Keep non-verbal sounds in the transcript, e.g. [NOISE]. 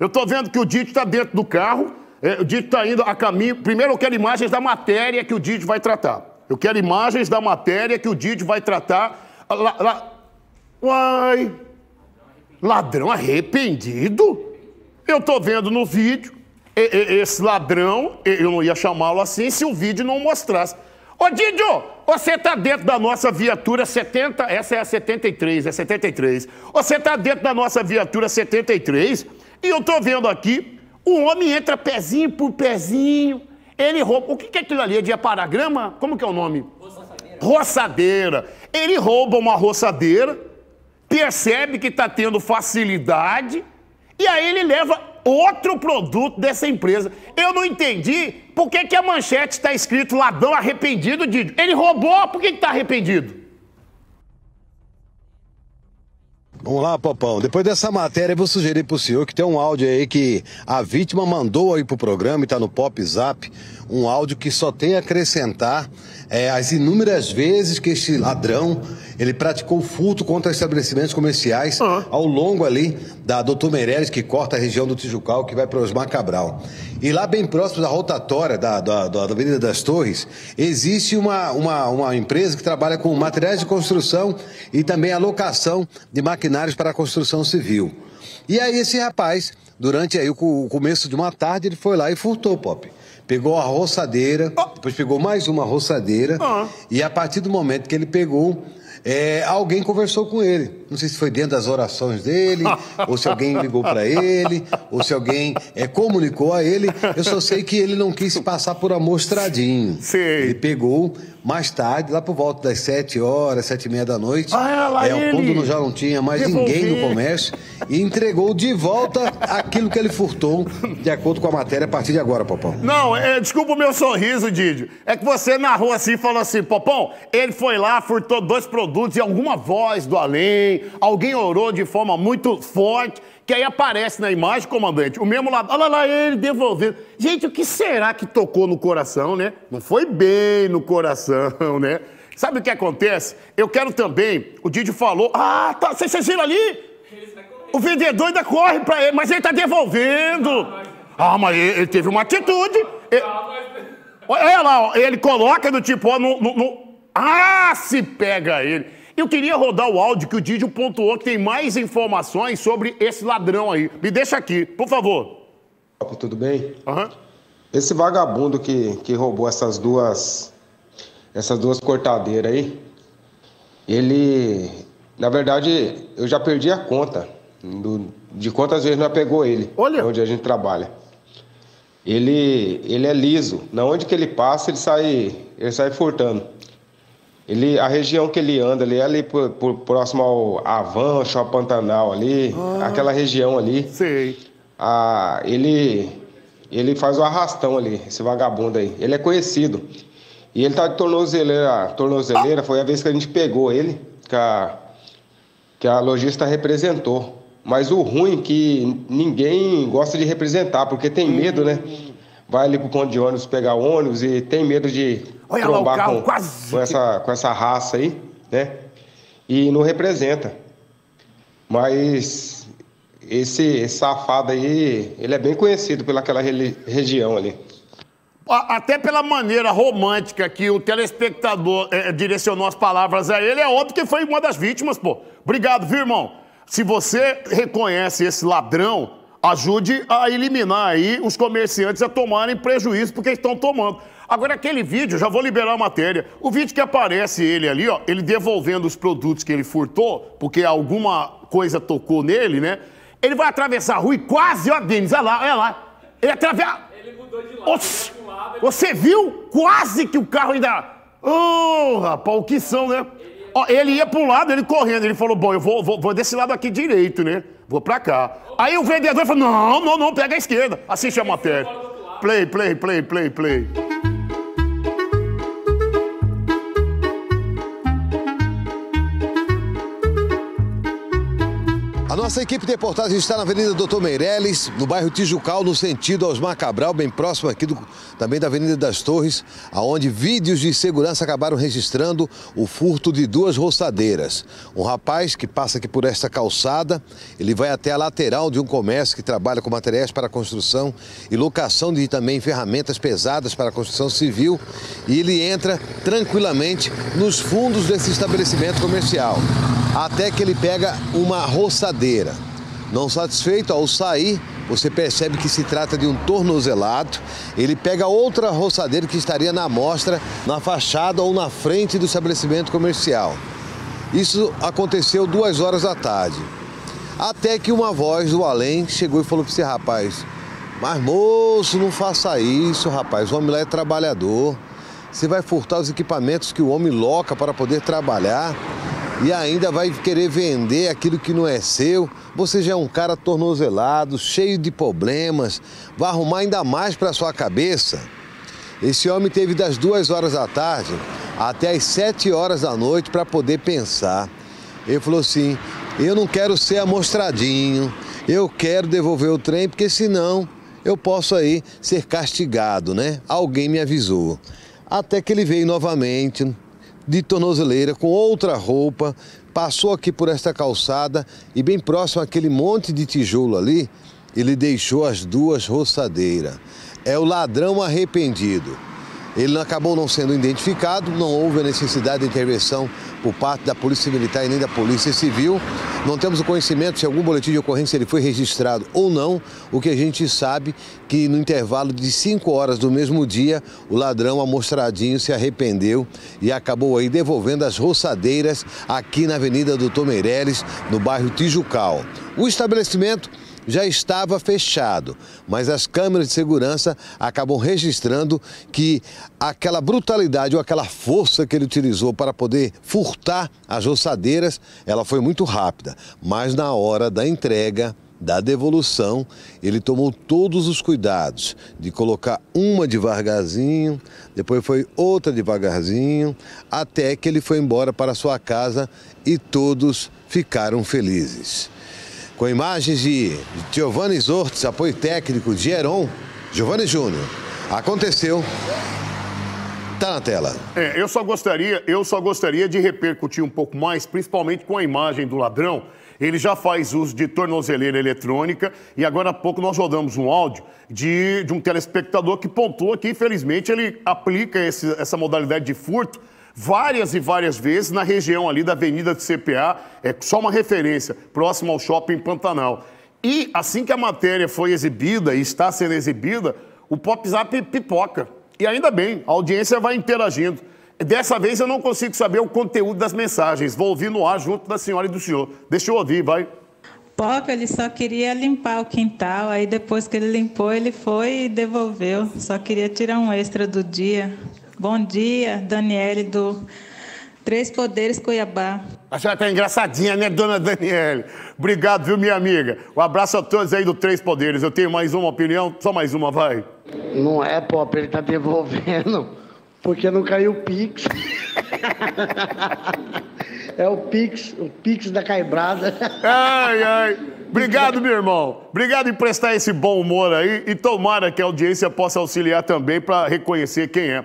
Eu tô vendo que o Dito tá dentro do carro, é, o Dito tá indo a caminho. Primeiro eu quero imagens da matéria que o Dito vai tratar. Eu quero imagens da matéria que o Dito vai tratar. Lá, lá... Uai! Ladrão arrependido? Eu tô vendo no vídeo e- e- esse ladrão, eu não ia chamá-lo assim se o vídeo não mostrasse. Ô Didio, você tá dentro da nossa viatura 70, essa é a 73, é 73. Você tá dentro da nossa viatura 73 e eu tô vendo aqui, o homem entra pezinho por pezinho, ele rouba, o que que é aquilo ali? É de aparagrama? Como que é o nome? Roçadeira. Ele rouba uma roçadeira, percebe que está tendo facilidade e aí ele leva outro produto dessa empresa. Eu não entendi por que, que a manchete está escrito ladrão arrependido, Didio. Ele roubou, por que está arrependido? Vamos lá, Popão. Depois dessa matéria, eu vou sugerir pro senhor que tem um áudio aí que a vítima mandou aí pro programa e tá no Pop Zap. Um áudio que só tem a acrescentar é, as inúmeras vezes que este ladrão ele praticou furto contra estabelecimentos comerciais ao longo ali da Doutor Meireles, que corta a região do Tijucal, que vai para Osmar Cabral. E lá bem próximo da rotatória da, da, da Avenida das Torres, existe uma, uma, uma empresa que trabalha com materiais de construção e também a locação de maquinários para a construção civil. E aí esse rapaz, durante aí o começo de uma tarde, ele foi lá e furtou, Pop. Pegou a roçadeira, depois pegou mais uma roçadeira, e a partir do momento que ele pegou, é, alguém conversou com ele. Não sei se foi dentro das orações dele, [LAUGHS] ou se alguém ligou para ele, ou se alguém é, comunicou a ele. Eu só sei que ele não quis passar por amostradinho. Sei. Ele pegou mais tarde, lá por volta das sete horas, sete e meia da noite. Ah, é, ele. quando já não tinha mais ninguém no comércio, e entregou de volta aquilo que ele furtou, de acordo com a matéria, a partir de agora, Popão. Não, é, desculpa o meu sorriso, Didio. É que você narrou assim, falou assim, Popão, ele foi lá, furtou dois produtos e alguma voz do além, alguém orou de forma muito forte, que aí aparece na imagem, comandante, o mesmo lado, olha lá ele devolvendo. Gente, o que será que tocou no coração, né? Não foi bem no coração, né? Sabe o que acontece? Eu quero também, o Didio falou, ah, tá, vocês viram ali? O vendedor ainda corre pra ele, mas ele tá devolvendo. Ah, mas ele, teve uma atitude. Ele- Olha lá, ele coloca do tipo, ó, no- no- Ah, se pega ele. Eu queria rodar o áudio que o Didio pontuou que tem mais informações sobre esse ladrão aí. Me deixa aqui, por favor. Tudo bem? Aham. Esse vagabundo que, que roubou essas duas essas duas cortadeiras aí, ele, na verdade, eu já perdi a conta do- de quantas vezes nós pegou ele, Olha. onde a gente trabalha. Ele, ele é liso. Na onde que ele passa, ele sai, ele sai furtando. Ele, a região que ele anda ali, é ali por, por- próximo ao Avan, Shopping Pantanal ali, aquela região ali. Sei. Ah, ele, ele faz o arrastão ali, esse vagabundo aí. Ele é conhecido. E ele tá de tornozeleira, tornozeleira, foi a vez que a gente pegou ele, que a, que a lojista representou. Mas o ruim é que ninguém gosta de representar, porque tem medo, né? Vai ali pro ponto de ônibus pegar ônibus e tem medo de Olha lá o carro, com, quase com, essa, com essa raça aí, né? E não representa. Mas esse, esse safado aí, ele é bem conhecido pelaquela região ali. Até pela maneira romântica que o telespectador eh, direcionou as palavras a ele, é óbvio que foi uma das vítimas, pô. Obrigado, viu, irmão? Se você reconhece esse ladrão, ajude a eliminar aí os comerciantes a tomarem prejuízo porque estão tomando. Agora, aquele vídeo, já vou liberar a matéria. O vídeo que aparece ele ali, ó, ele devolvendo os produtos que ele furtou, porque alguma coisa tocou nele, né? Ele vai atravessar a rua e quase, ó, Denis, olha lá, olha lá. Ele atravessa. Ele mudou de lado. Oxi! pro lado, ele- Você viu? Quase que o carro ainda. Ô, rapaz, o que são, né? Ó, ele ia um lado, ele correndo. Ele falou: Bom, eu vou, vou, vou desse lado aqui direito, né? Vou pra cá. Aí o vendedor falou: Não, não, não, pega a esquerda. Assiste a matéria. Play, play, play, play, play. A nossa equipe de reportagem está na Avenida Doutor Meireles, no bairro Tijucal, no sentido Osmar Cabral, bem próximo aqui do, também da Avenida das Torres, aonde vídeos de segurança acabaram registrando o furto de duas roçadeiras. Um rapaz que passa aqui por esta calçada, ele vai até a lateral de um comércio que trabalha com materiais para construção e locação de também ferramentas pesadas para a construção civil e ele entra tranquilamente nos fundos desse estabelecimento comercial, até que ele pega uma roçadeira não satisfeito, ao sair, você percebe que se trata de um tornozelado. Ele pega outra roçadeira que estaria na amostra, na fachada ou na frente do estabelecimento comercial. Isso aconteceu duas horas da tarde. Até que uma voz do além chegou e falou para esse rapaz: Mas moço, não faça isso, rapaz. O homem lá é trabalhador. Você vai furtar os equipamentos que o homem loca para poder trabalhar e ainda vai querer vender aquilo que não é seu. Você já é um cara tornozelado, cheio de problemas, vai arrumar ainda mais para sua cabeça. Esse homem teve das duas horas da tarde até as sete horas da noite para poder pensar. Ele falou assim: eu não quero ser amostradinho, eu quero devolver o trem, porque senão eu posso aí ser castigado, né? Alguém me avisou. Até que ele veio novamente, de tornozeleira com outra roupa, passou aqui por esta calçada e bem próximo àquele monte de tijolo ali, ele deixou as duas roçadeiras. É o ladrão arrependido. Ele acabou não sendo identificado, não houve a necessidade de intervenção por parte da Polícia Militar e nem da Polícia Civil. Não temos o conhecimento se algum boletim de ocorrência ele foi registrado ou não. O que a gente sabe que no intervalo de cinco horas do mesmo dia, o ladrão amostradinho se arrependeu e acabou aí devolvendo as roçadeiras aqui na Avenida Doutor Meireles, no bairro Tijucal. O estabelecimento já estava fechado, mas as câmeras de segurança acabam registrando que aquela brutalidade ou aquela força que ele utilizou para poder furtar as roçadeiras, ela foi muito rápida, mas na hora da entrega da devolução, ele tomou todos os cuidados de colocar uma devagarzinho, depois foi outra devagarzinho, até que ele foi embora para sua casa e todos ficaram felizes com imagens de Giovanni Zortes, apoio técnico de Heron, Giovanni Júnior. Aconteceu. Tá na tela. É, eu só gostaria, eu só gostaria de repercutir um pouco mais, principalmente com a imagem do ladrão. Ele já faz uso de tornozeleira eletrônica e agora há pouco nós rodamos um áudio de, de um telespectador que pontua que, infelizmente, ele aplica esse, essa modalidade de furto várias e várias vezes na região ali da Avenida do CPA, é só uma referência, próximo ao Shopping Pantanal. E assim que a matéria foi exibida e está sendo exibida, o Pop Zap pipoca. E ainda bem, a audiência vai interagindo. Dessa vez eu não consigo saber o conteúdo das mensagens. Vou ouvir no ar junto da senhora e do senhor. Deixa eu ouvir, vai. Pop, ele só queria limpar o quintal, aí depois que ele limpou, ele foi e devolveu. Só queria tirar um extra do dia. Bom dia, Daniele do Três Poderes Cuiabá. A senhora tá engraçadinha, né, dona Daniele? Obrigado, viu, minha amiga? Um abraço a todos aí do Três Poderes. Eu tenho mais uma opinião, só mais uma, vai. Não é, Pop, ele tá devolvendo porque não caiu o Pix. [LAUGHS] é o Pix, o Pix da caibrada. ai, ai. [LAUGHS] Obrigado, meu irmão. Obrigado em prestar esse bom humor aí e tomara que a audiência possa auxiliar também para reconhecer quem é.